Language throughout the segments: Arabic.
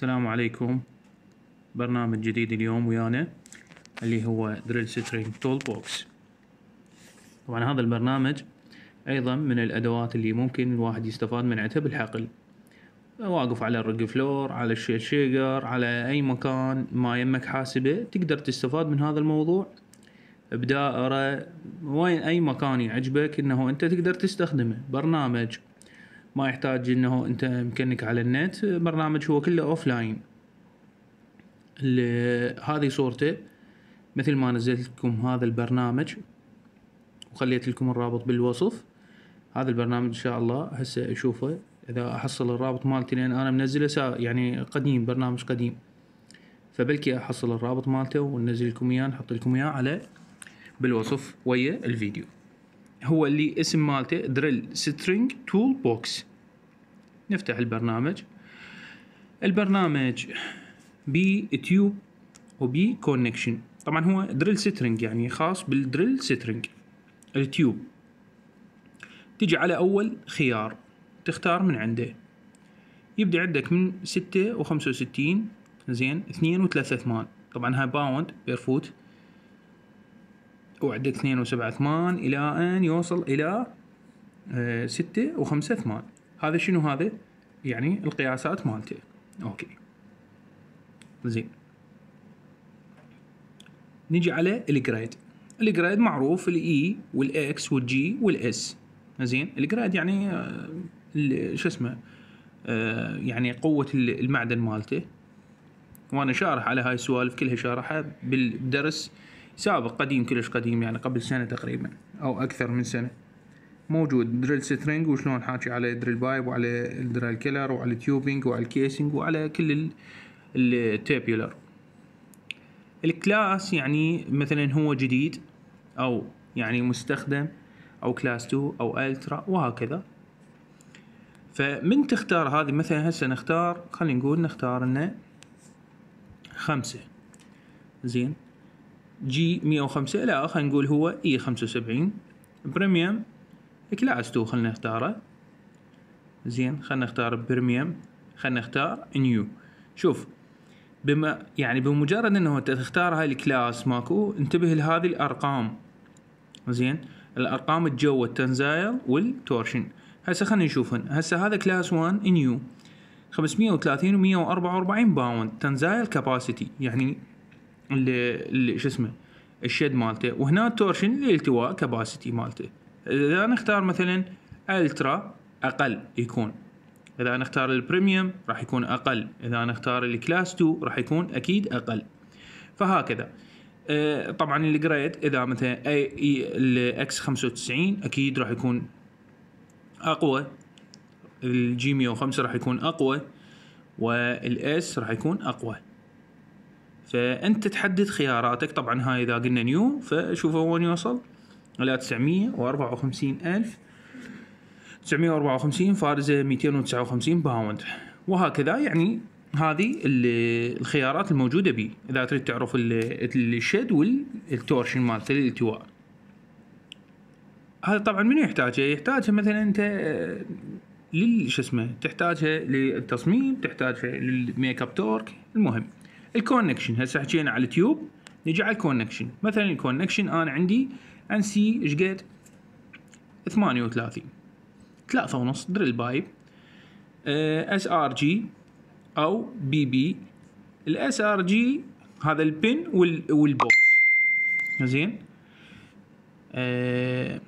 السلام عليكم. برنامج جديد اليوم ويانا اللي هو drill string toolbox طبعا هذا البرنامج أيضا من الأدوات اللي ممكن الواحد يستفاد من عندها بالحقل. واقف على ال rig floor على الشيل على أي مكان ما يمك حاسبه تقدر تستفاد من هذا الموضوع. بدائرة وين أي مكان يعجبك إنه أنت تقدر تستخدمه. برنامج ما يحتاج إنه أنت مكنك على النت. برنامج هو كله offline هذه صورته مثل ما نزلت لكم هذا البرنامج وخليت لكم الرابط بالوصف. هذا البرنامج إن شاء الله هسه أشوفه. إذا أحصل الرابط مالتي لأن أنا منزله يعني قديم برنامج قديم. فبلكي أحصل الرابط مالته وننزل لكم إياه نحط لكم إياه على بالوصف ويا الفيديو. هو اللي اسم مالته drill string toolbox نفتح البرنامج. البرنامج بي tube وبي connection طبعا هو drill string يعني خاص بال drill string ال tube تجي على أول خيار. تختار من عنده. يبدأ عندك من ستة وخمسة وستين زين اثنين وثلاثة ثمان. طبعا هاي pound per foot وعندك اثنين وسبعة ثمان إلى أن يوصل إلى آه ستة وخمسة ثمان. هذا شنو هذا؟ يعني القياسات مالته. okay. زين. نجي على ال grade. ال grade معروف الاي والاكس والجي والاس زين. ال grade يعني آه شو اسمه آه يعني قوة المعدن مالته. وأنا شارح على هاي السوالف كلها شارحها بالدرس. سابق قديم كلش قديم يعني قبل سنة تقريبا أو أكثر من سنة. موجود. drill string وشلون حاكي على drill pipe وعلى ال drill collar وعلى ال tubing وعلى ال casing وعلى كل ال tubular. ال class يعني مثلا هو جديد أو يعني مستخدم أو class 2 أو ultra وهكذا. فمن تختار هذه مثلا هسه نختار خلينا نقول نختار إنه خمسة. زين؟ G مية وخمسة لا خلينا نقول هو E خمسة وسبعين. premium class two خلينا نختاره. زين خلينا نختار premium خلينا نختار new. شوف بما يعني بمجرد إنه تختار هاي ال class ماكو انتبه لهذه الأرقام. زين الأرقام اللي هو ال tensile وال torsion هسه خلينا نشوفهن. هسه هذا class 1 new. 530 و 144 pound. tensile capacity يعني اللي, شو اسمه الشد مالته. وهنا ال torsion الالتواء capacity مالته. إذا نختار مثلا ultra أقل يكون. إذا نختار ال premium راح يكون أقل. إذا نختار ال class 2 راح يكون أكيد أقل. فهكذا. أه طبعا ال grade إذا مثلا E ال X 95 أكيد راح يكون أقوى. ال G 105 راح يكون أقوى. وال S راح يكون أقوى. فأنت تحدد خياراتك. طبعا هاي إذا قلنا new فشوفوا وين يوصل. إلى 954 ألف. 954 فارزة 259 pound. وهكذا يعني هذه الخيارات الموجودة بي. إذا تريد تعرف الشد وال torsion مالته الالتواء هذا طبعا منو يحتاجه؟ يحتاجها مثلا أنت لل شو اسمه؟ تحتاجها للتصميم تحتاجها لل make up torque. المهم. ال connection هسه حكينا على ال tube نجي على ال connection مثلا ال connection أنا عندي NC إيش قد؟ 38 ثلاثة ونص دريل بايب اس ار جي أو بي بي الاس ار جي هذا ال pin وال box زين؟ أه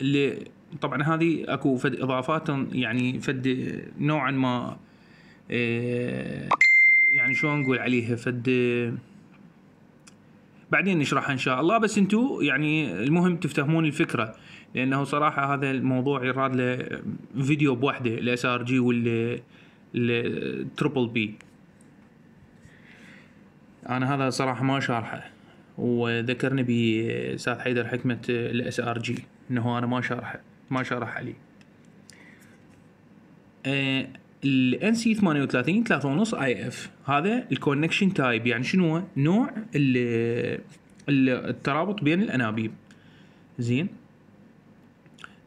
اللي طبعا هذه أكو فد إضافات يعني فد نوعا ما أه يعني شلون نقول عليها فد بعدين نشرحها إن شاء الله. بس انتو يعني المهم تفتهمون الفكرة لأنه صراحة هذا الموضوع يراد له فيديو بوحده ال SRG وال ال double B أنا هذا صراحة ما شارحه وذكرني بأستاذ حيدر حكمة ال SRG إنه أنا ما شارحه ما شارح عليه ال NC 38 3 ونص IF هذا ال connection type يعني شنو؟ هو نوع الترابط بين الأنابيب. زين؟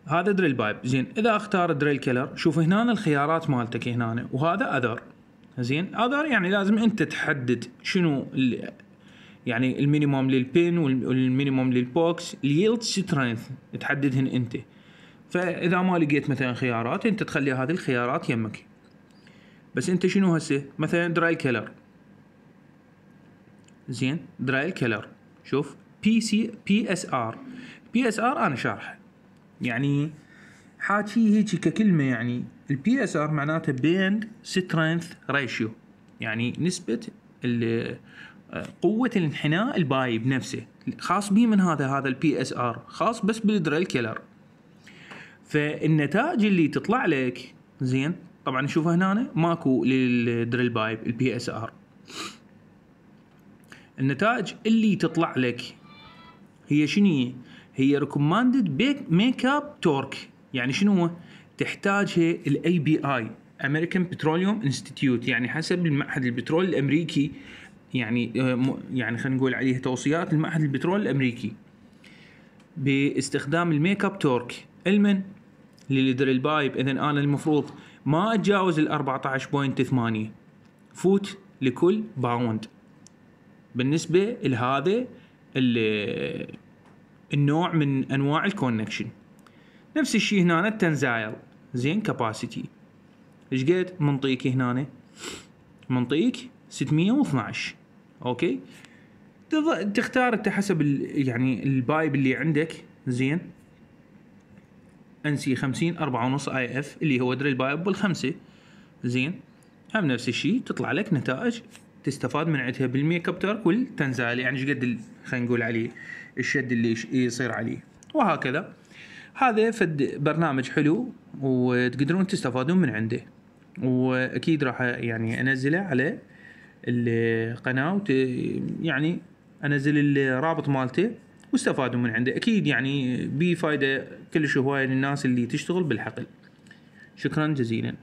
هذا drill pipe زين إذا أختار drill collar شوف هنا الخيارات مالتك هنا وهذا other زين؟ هذا يعني لازم أنت تحدد شنو يعني ال minimum لل pin وال- وال minimum لل box ال yield strength تحددهن أنت. فإذا ما لقيت مثلا خيارات أنت تخلي هذه الخيارات يمك. بس انت شنو هسه؟ مثلا drill collar زين؟ drill collar شوف. بي سي بي اس ار بي اس ار أنا شارحه. يعني حاط فيه هيك ككلمة يعني. ال BSR معناته bend strength ratio يعني نسبة قوة الانحناء ال pipe نفسه خاص به من هذا هذا ال BSR خاص بس بال drill collar فالنتائج اللي تطلع لك زين؟ طبعا نشوفها هنا ماكو لل drill pipe ال BSR النتائج اللي تطلع لك هي شنو؟ هي؟ recommended make up torque يعني شنو هو؟ تحتاجها ال API American Petroleum Institute يعني حسب المعهد البترول الأمريكي يعني آه، يعني خلينا نقول عليه توصيات المعهد البترول الأمريكي. باستخدام ال make up torque المن لل drill pipe. اذا أنا المفروض ما أتجاوز ال 14.8 foot لكل pound. بالنسبة لهذا ال- النوع من أنواع ال connection نفس الشيء هنا ال tensile. زين capacity إيش قد؟ منطيك هنا. منطيك 612 أوكي؟ تختار انت حسب يعني ال pipe اللي عندك. زين؟ NC 50 4.5 IF اللي هو drill pipe بالخمسه زين؟ هم نفس الشيء تطلع لك نتائج تستفاد من عندها بال make up torque وال tensile يعني إيش قد خلينا نقول عليه الشد اللي يصير عليه. وهكذا. هذا فد برنامج حلو وتقدرون تستفادون من عنده. وأكيد راح يعني أنزله على القناه وت... يعني أنزل الرابط مالته. واستفادوا من عنده. أكيد يعني بفائده كلش هواية للناس اللي تشتغل بالحقل. شكرا جزيلا.